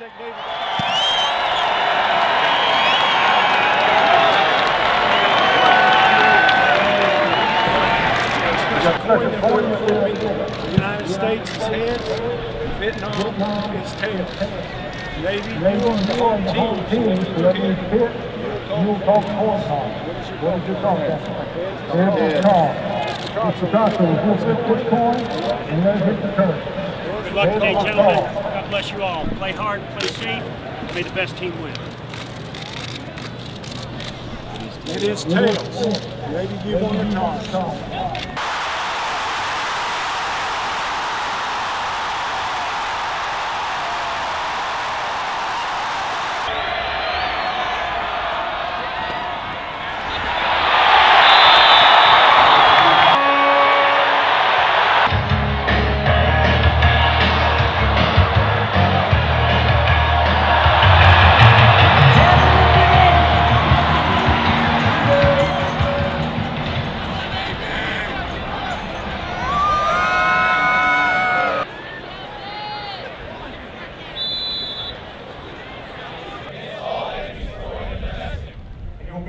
take Navy. The United States is heads, Vietnam is tails. Navy, you are the home team, so when you look at hit, you'll talk corn talk. What is your talk at? They'll talk. Mr. Johnson will do some quick corn and then hit the turn. Good luck today, gentlemen. Bless you all. Play hard, play safe. May the best team win. It is tails. Navy, you want the toss.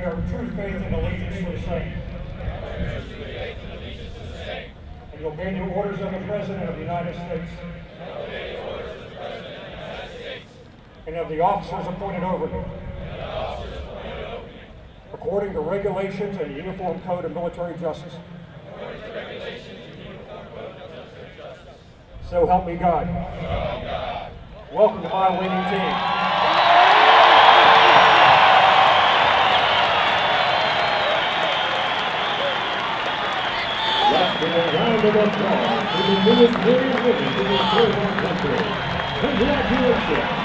Bear true faith and allegiance to the same. And obey the orders of the President of the United States. And of the officers appointed over you. According to regulations and the Uniform Code of Military Justice. So help me God. Welcome to my winning team. Congratulations.